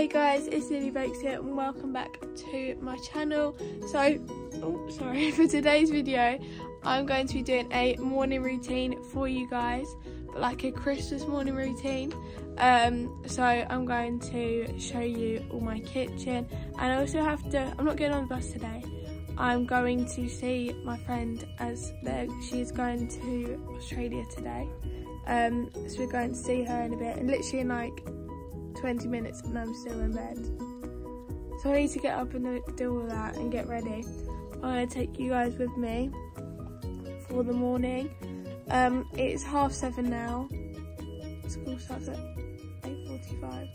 Hey guys, it's Lily Bakes here and welcome back to my channel. So, oh, sorry, for today's video, I'm going to be doing a morning routine for you guys, but like a Christmas morning routine. Um, so I'm going to show you all my kitchen and I also have to, I'm not getting on the bus today. I'm going to see my friend as she's going to Australia today. Um, so we're going to see her in a bit and literally in like 20 minutes and I'm still in bed. So I need to get up and do all that and get ready. I'm going to take you guys with me for the morning. Um, it's half seven now. School starts at 8.45.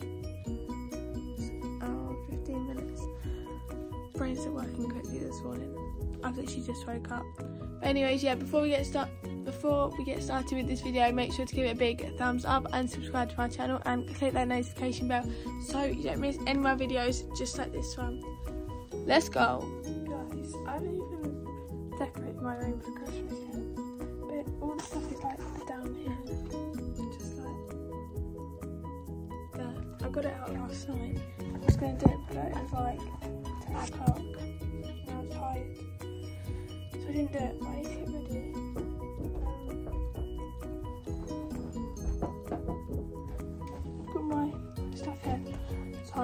Oh, 15 minutes. Brains are working quickly this morning. I've literally just woke up. But anyways, yeah, before we get started, before we get started with this video, make sure to give it a big thumbs up and subscribe to my channel and click that notification bell so you don't miss any of my videos just like this one. Let's go. Guys, I haven't even decorated my room for Christmas yet, but all the stuff is like down here, just like there. I got it out last night. I was going to do it, but it was like 10 o'clock and I was tired. So I didn't do it, but I need ready.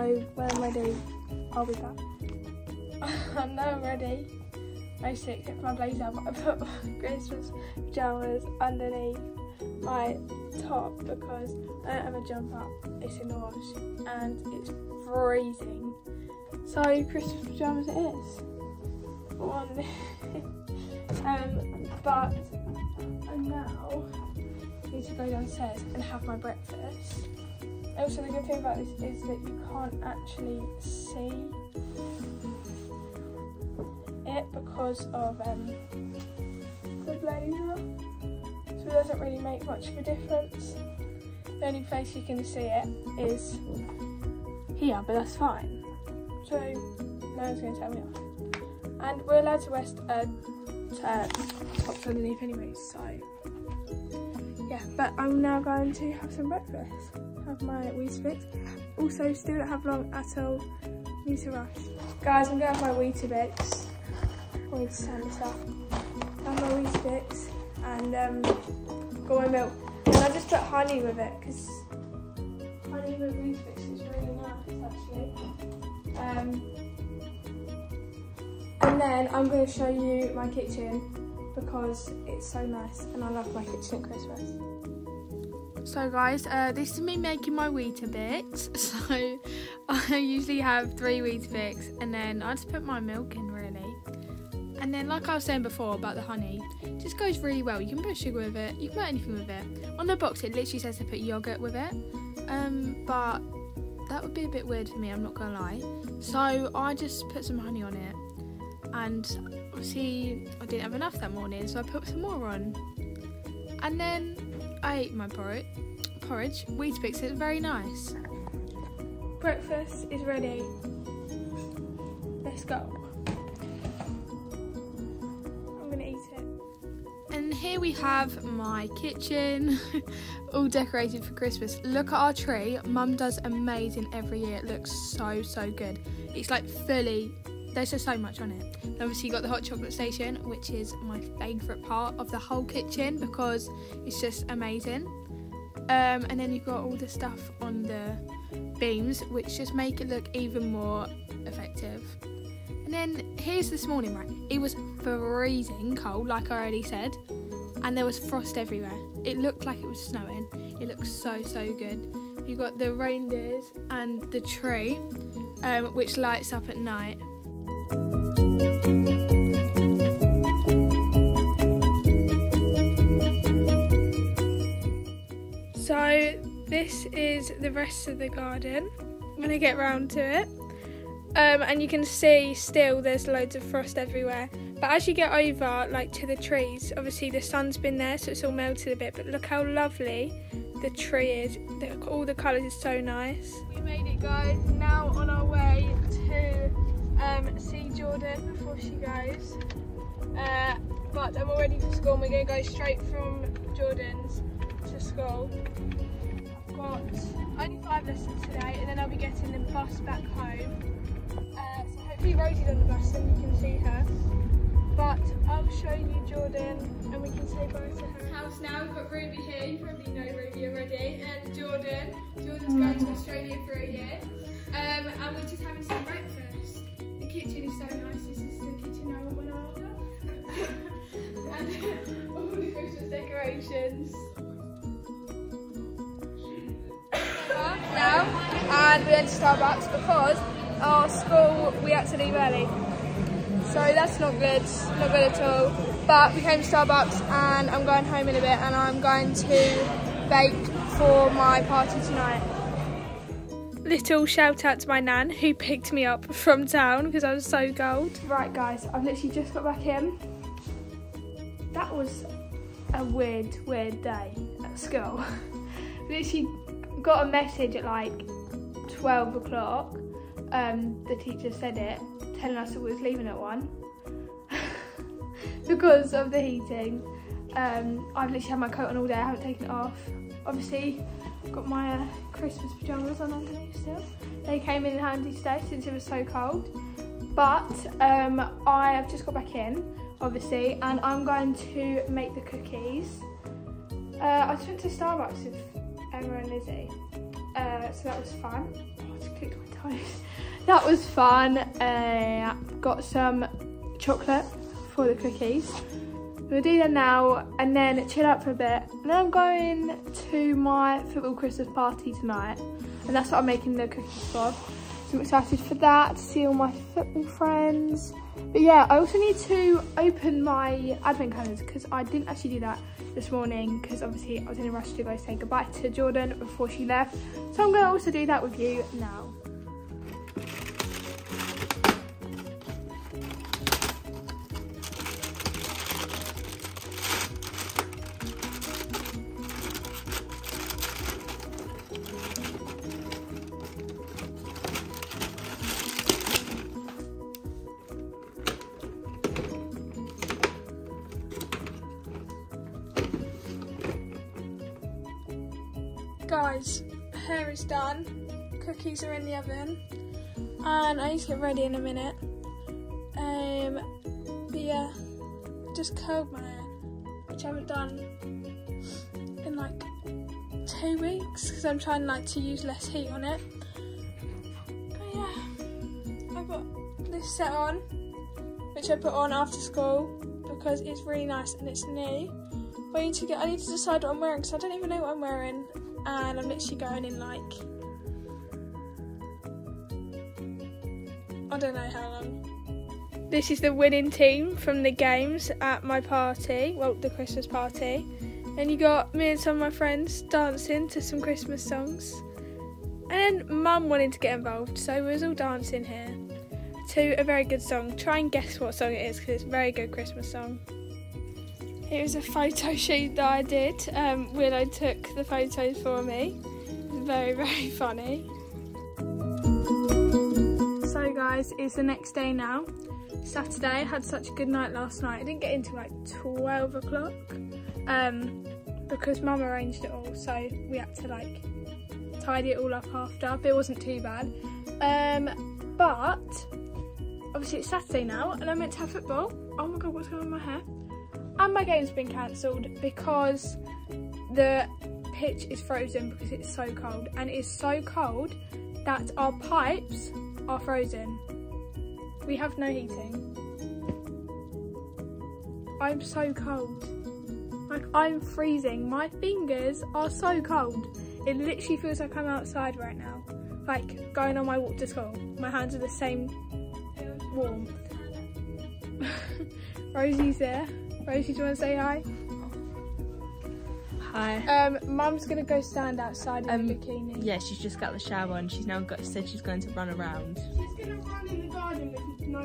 When I'm ready, I'll be back. I'm now ready. Basically, took my blazer, I put my Christmas pajamas underneath my top because I don't have a jumper. It's in the wash and it's freezing. So Christmas pajamas it is. One. um, but I now need to go downstairs and have my breakfast. Also, the good thing about this is that you can't actually see it because of um, the blazer. So it doesn't really make much of a difference. The only place you can see it is here, but that's fine. So no one's going to tell me off. And we're allowed to wear uh, uh, tops underneath anyway, so yeah. But I'm now going to have some breakfast have my Weetabix. Also, still don't have long at all. Need to rush. Guys, I'm gonna have my Weetabix. I need to stand this up. Have my Weetabix and um, got my milk. And I just put honey with it because honey with Weetabix is really nice actually. Um, and then I'm going to show you my kitchen because it's so nice and I love my kitchen at Christmas. So guys, uh, this is me making my Weetabix. So I usually have three Weetabix and then I just put my milk in really. And then like I was saying before about the honey, it just goes really well. You can put sugar with it, you can put anything with it. On the box it literally says to put yogurt with it. Um, but that would be a bit weird for me, I'm not gonna lie. So I just put some honey on it. And see, I didn't have enough that morning, so I put some more on. And then I ate my porridge. Porridge, Weetabix, it's very nice. Breakfast is ready. Let's go. I'm gonna eat it. And here we have my kitchen, all decorated for Christmas. Look at our tree. Mum does amazing every year. It looks so, so good. It's like fully there's just so much on it. Obviously you got the hot chocolate station, which is my favourite part of the whole kitchen because it's just amazing. Um, and then you've got all the stuff on the beams, which just make it look even more effective. And then here's this morning, right? It was freezing cold, like I already said, and there was frost everywhere. It looked like it was snowing. It looks so so good. You've got the reindeers and the tree, um, which lights up at night. This is the rest of the garden. I'm going to get round to it. Um, and you can see still there's loads of frost everywhere. But as you get over like to the trees, obviously the sun's been there so it's all melted a bit. But look how lovely the tree is. all the colours is so nice. We made it guys. Now on our way to um, see Jordan before she goes. Uh, but I'm all ready for school and we're going to go straight from Jordan's to school. Got only five lessons today, and then I'll be getting the bus back home. Uh, so hopefully Rosie's on the bus and you can see her. But I'll show you Jordan, and we can say bye to her. House now. We've got Ruby here. You probably know Ruby already, and Jordan. Jordan's going to Australia for a year, um, and we're just having some breakfast. The kitchen is so nice. This is the kitchen I want when I'm and all the Christmas decorations. And we went to Starbucks because our school we had to leave early. So that's not good, not good at all. But we came to Starbucks and I'm going home in a bit and I'm going to bake for my party tonight. Little shout out to my nan who picked me up from town because I was so cold. Right guys, I've literally just got back in. That was a weird, weird day at school. literally got a message at like 12 o'clock. Um, the teacher said it, telling us we was leaving at 1 because of the heating. Um, I've literally had my coat on all day, I haven't taken it off. Obviously, I've got my uh, Christmas pyjamas on underneath still. They came in handy today since it was so cold. But um, I have just got back in, obviously, and I'm going to make the cookies. Uh, I just went to Starbucks with Emma and Lizzie. Uh, so that was fun. That was fun. Uh, got some chocolate for the cookies. We'll do that now and then chill out for a bit. And then I'm going to my football Christmas party tonight. And that's what I'm making the cookies for. So I'm excited for that, to see all my football friends. But yeah, I also need to open my advent calendars because I didn't actually do that this morning because obviously I was in a rush to go say goodbye to Jordan before she left. So I'm going to also do that with you now. Done, cookies are in the oven, and I need to get ready in a minute. Um, but yeah, just curled my hair, which I haven't done in like two weeks because I'm trying like to use less heat on it. But yeah, I've got this set on, which I put on after school because it's really nice and it's new. But I need to get, I need to decide what I'm wearing because I don't even know what I'm wearing and I'm literally going in like I don't know how long. This is the winning team from the games at my party, well the Christmas party. And you got me and some of my friends dancing to some Christmas songs. And then mum wanted to get involved, so we was all dancing here to a very good song. Try and guess what song it is because it's a very good Christmas song. It was a photo shoot that I did. Um, Willow took the photos for me. Very, very funny. So guys, it's the next day now. Saturday, I had such a good night last night. I didn't get into like 12 o'clock um, because mum arranged it all. So we had to like tidy it all up after, but it wasn't too bad. Um, but obviously it's Saturday now and I'm meant to have football. Oh my God, what's going on my hair? And my game's been cancelled because the pitch is frozen because it's so cold and it is so cold that our pipes are frozen. We have no heating. I'm so cold. Like I'm freezing. My fingers are so cold. It literally feels like I'm outside right now. Like going on my walk to school. My hands are the same warm. Rosie's there. Rosie, do you want to say hi? Hi. Um, Mum's gonna go stand outside in Um, a bikini. Yeah, she's just got the shower and she's now got said she's going to run around. She's gonna run in the garden with no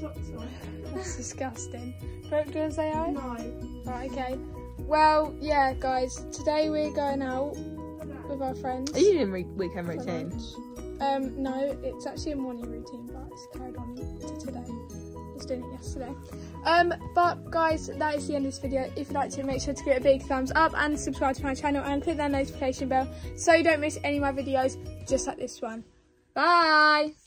socks on. That's disgusting. Do you want to say hi? No. Right, okay. Well, yeah, guys. Today we're going out with our friends. Are you doing re- weekend routine? Um, no, it's actually a morning routine, but it's carried on to today. Was doing it yesterday. Um, but guys, that is the end of this video. If you liked it, make sure to give it a big thumbs up and subscribe to my channel and click that notification bell so you don't miss any of my videos just like this one. Bye!